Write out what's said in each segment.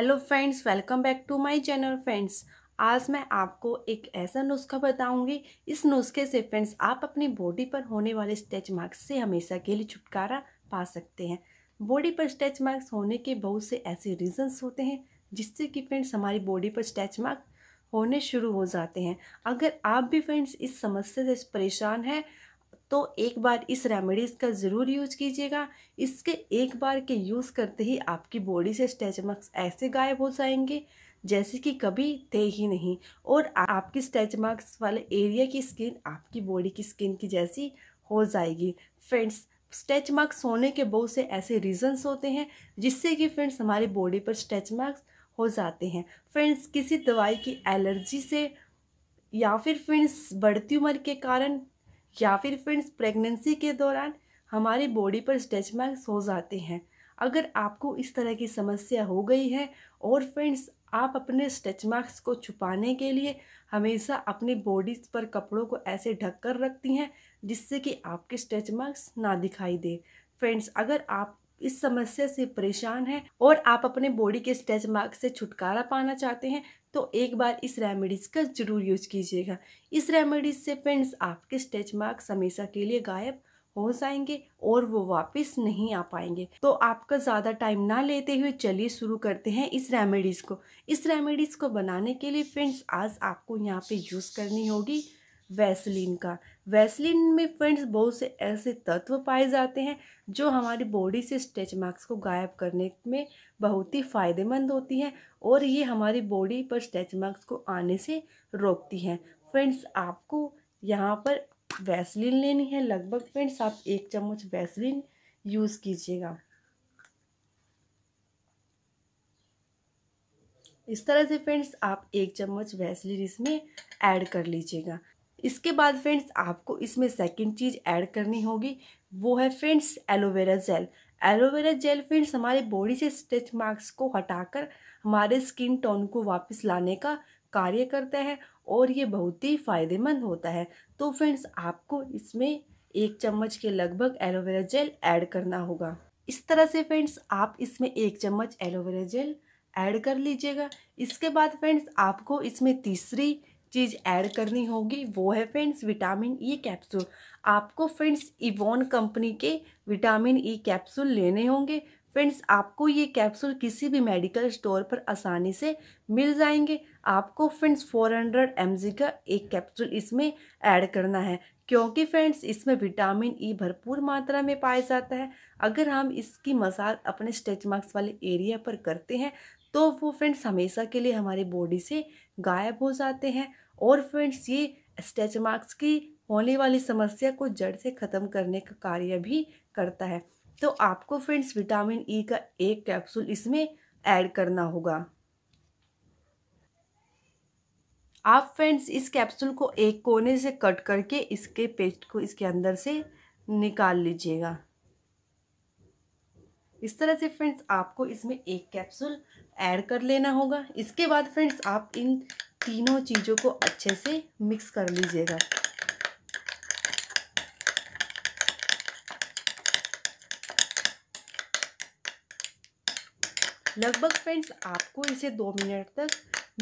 Hello friends, welcome back to my channel friends. आज मैं आपको एक ऐसा नुस्खा बताऊँगी। इस नुस्खे से फ्रेंड्स, आप अपनी बॉडी पर होने वाले स्टेच मार्क्स से हमेशा के लिए छुटकारा पा सकते हैं। बॉडी पर स्टेच मार्क्स होने के बहुत से ऐसे रीजंस होते हैं, जिससे कि फ्रेंड्स हमारी बॉडी पर स्टेच मार्क्स होने शुरू हो जाते हैं। अगर आप भी फ्रेंड्स इस समस्या से परेशान हैं तो एक बार इस रेमेडीज़ का ज़रूर यूज़ कीजिएगा। इसके एक बार के यूज़ करते ही आपकी बॉडी से स्टेच मार्क्स ऐसे गायब हो जाएँगे, जैसे कि कभी थे ही नहीं। और आपकी स्टेच मार्क्स वाले एरिया की स्किन आपकी बॉडी की स्किन की जैसी हो जाएगी। फ्रेंड्स स्टेच मार्क्स होने के बहुत से ऐसे रीजंस होते हैं, जिससे कि फ्रेंड्स हमारी बॉडी पर स्टेच मार्क्स हो जाते हैं। फ्रेंड्स किसी दवाई की एलर्जी से या फिर फ्रेंड्स बढ़ती उम्र के कारण या फिर फ्रेंड्स प्रेगनेंसी के दौरान हमारी बॉडी पर स्ट्रेच मार्क्स हो जाते हैं। अगर आपको इस तरह की समस्या हो गई है और फ्रेंड्स आप अपने स्टेच मार्क्स को छुपाने के लिए हमेशा अपनी बॉडी पर कपड़ों को ऐसे ढक कर रखती हैं जिससे कि आपके स्ट्रेच मार्क्स ना दिखाई दे। फ्रेंड्स अगर आप इस समस्या से परेशान हैं और आप अपने बॉडी के स्टेच मार्क्स से छुटकारा पाना चाहते हैं तो एक बार इस रेमेडीज़ का ज़रूर यूज़ कीजिएगा। इस रेमेडीज़ से फ्रेंड्स आपके स्टेच मार्क्स हमेशा के लिए गायब हो जाएँगे और वो वापस नहीं आ पाएँगे। तो आपका ज़्यादा टाइम ना लेते हुए चलिए शुरू करते हैं इस रेमेडीज़ को। इस रेमेडीज़ को बनाने के लिए फ्रेंड्स आज आपको यहाँ पे यूज़ करनी होगी वैसलीन का। वैसलीन में फ्रेंड्स बहुत से ऐसे तत्व पाए जाते हैं, जो हमारी बॉडी से स्टेच मार्क्स को गायब करने में बहुत ही फ़ायदेमंद होती हैं और ये हमारी बॉडी पर स्टेच मार्क्स को आने से रोकती हैं। फ्रेंड्स आपको यहाँ पर वैसलीन लेनी है। लगभग फ्रेंड्स आप एक चम्मच वैसलीन यूज़ कीजिएगा। इस तरह से फ्रेंड्स आप एक चम्मच वैसलीन इसमें ऐड कर लीजिएगा। इसके बाद फ्रेंड्स, आपको इसमें सेकंड चीज़ ऐड करनी होगी, वो है friends aloe vera gel aloe vera gel friends, हमारे बॉडी से स्ट्रेच मार्क्स को हटाकर हमारे स्किन टोन को वापस लाने का कार्य करता है और ये बहुत ही फ़ायदेमंद होता है। तो फ्रेंड्स, आपको इसमें एक चम्मच के लगभग एलोवेरा जेल ऐड करना होगा। इस तरह से फ्रेंड्स, आप इसमें एक चम्मच एलोवेरा जेल ऐड कर लीजिएगा। इसके बाद फ्रेंड्स, आपको इसमें तीसरी चीज़ ऐड करनी होगी, वो है फ्रेंड्स विटामिन ई कैप्सूल। आपको फ्रेंड्स इवॉन कंपनी के विटामिन ई कैप्सूल लेने होंगे। फ्रेंड्स, आपको ये कैप्सूल किसी भी मेडिकल स्टोर पर आसानी से मिल जाएँगे। आपको फ्रेंड्स 400 हंड्रेड का एक कैप्सूल इसमें ऐड करना है, क्योंकि फ्रेंड्स इसमें विटामिन ई भरपूर मात्रा में पाया जाता है। अगर हम इसकी मसाज अपने स्टेच मार्क्स वाले एरिया पर करते हैं तो वो फ्रेंड्स हमेशा के लिए हमारी बॉडी से गायब हो जाते हैं और फ्रेंड्स ये स्टेच मार्क्स की होने वाली समस्या को जड़ से ख़त्म करने का कार्य भी करता है। तो आपको फ्रेंड्स विटामिन ई e का एक कैप्सूल इसमें ऐड करना होगा। आप फ्रेंड्स इस कैप्सूल को एक कोने से कट करके इसके पेस्ट को इसके अंदर से निकाल लीजिएगा। इस तरह से फ्रेंड्स आपको इसमें एक कैप्सूल ऐड कर लेना होगा। इसके बाद फ्रेंड्स आप इन तीनों चीज़ों को अच्छे से मिक्स कर लीजिएगा। लगभग फ्रेंड्स आपको इसे दो मिनट तक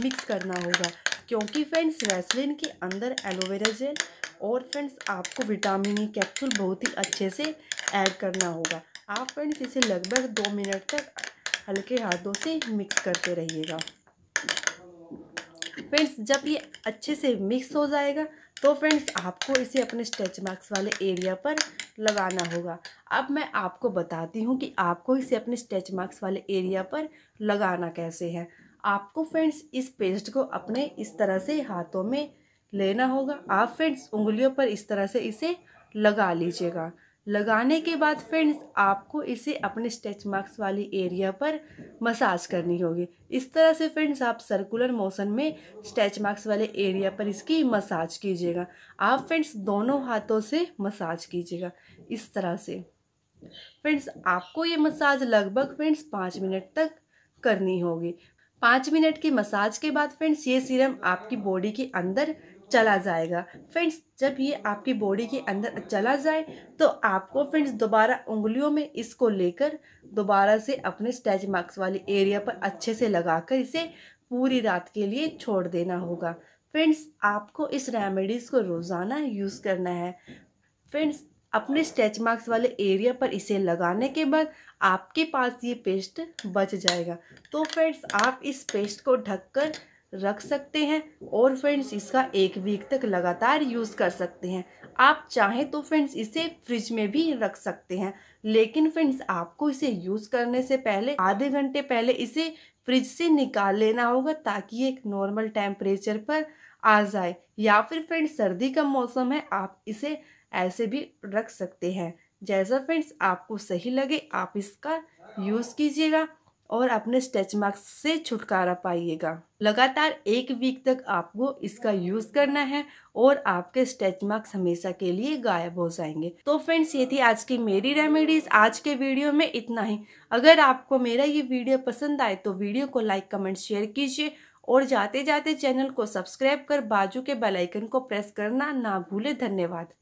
मिक्स करना होगा। क्योंकि फ्रेंड्स वैसलिन के अंदर एलोवेरा जेल और फ्रेंड्स आपको विटामिन ई कैप्सूल बहुत ही अच्छे से ऐड करना होगा। आप फ्रेंड्स इसे लगभग दो मिनट तक हल्के हाथों से मिक्स करते रहिएगा। फ्रेंड्स जब ये अच्छे से मिक्स हो जाएगा तो फ्रेंड्स आपको इसे अपने स्ट्रेच मार्क्स वाले एरिया पर लगाना होगा। अब मैं आपको बताती हूँ कि आपको इसे अपने स्ट्रेच मार्क्स वाले एरिया पर लगाना कैसे है। आपको फ्रेंड्स इस पेस्ट को अपने इस तरह से हाथों में लेना होगा। आप फ्रेंड्स उंगलियों पर इस तरह से इसे लगा लीजिएगा। लगाने के बाद फ्रेंड्स आपको इसे अपने स्टेच मार्क्स वाली एरिया पर मसाज करनी होगी। इस तरह से फ्रेंड्स आप सर्कुलर मोशन में स्टेच मार्क्स वाले एरिया पर इसकी मसाज कीजिएगा। आप फ्रेंड्स दोनों हाथों से मसाज कीजिएगा। इस तरह से। फ्रेंड्स आपको ये मसाज लगभग फ्रेंड्स पाँच मिनट तक करनी होगी। पाँच मिनट की मसाज के बाद फ्रेंड्स ये सीरम आपकी बॉडी के अंदर चला जाएगा। फ्रेंड्स जब ये आपकी बॉडी के अंदर चला जाए तो आपको फ्रेंड्स दोबारा उंगलियों में इसको लेकर दोबारा से अपने स्टैच मार्क्स वाले एरिया पर अच्छे से लगाकर इसे पूरी रात के लिए छोड़ देना होगा। फ्रेंड्स आपको इस रेमेडीज़ को रोज़ाना यूज़ करना है। फ्रेंड्स अपने स्टेच मार्क्स वाले एरिया पर इसे लगाने के बाद आपके पास ये पेस्ट बच जाएगा। तो फ्रेंड्स आप इस पेस्ट को ढककर रख सकते हैं और फ्रेंड्स इसका एक वीक तक लगातार यूज़ कर सकते हैं। आप चाहें तो फ्रेंड्स इसे फ्रिज में भी रख सकते हैं। लेकिन फ्रेंड्स आपको इसे यूज़ करने से पहले, आधे घंटे पहले इसे फ्रिज से निकाल लेना होगा ताकि एक नॉर्मल टेम्परेचर पर आ जाए। या फिर फ्रेंड्स सर्दी का मौसम है, आप इसे ऐसे भी रख सकते हैं। जैसा फ्रेंड्स आपको सही लगे, आप इसका यूज़ कीजिएगा। और अपने स्टेच मार्क्स से छुटकारा पाइएगा। लगातार एक वीक तक आपको इसका यूज़ करना है और आपके स्टेच मार्क्स हमेशा के लिए गायब हो जाएँगे। तो फ्रेंड्स ये थी आज की मेरी रेमेडीज आज के वीडियो में इतना ही। अगर आपको मेरा ये वीडियो पसंद आए तो वीडियो को लाइक कमेंट शेयर कीजिए और जाते जाते चैनल को सब्सक्राइब कर बाजू के बेलाइकन को प्रेस करना ना भूले। धन्यवाद।